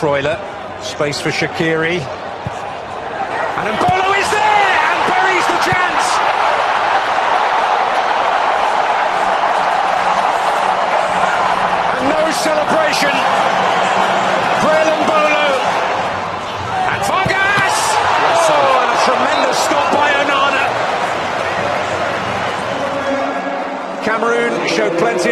Freuler. Space for Shaqiri. And Embolo is there and buries the chance. And no celebration. Breel Embolo And Vargas! Oh, and a tremendous stop by Onana. Cameroon showed plenty of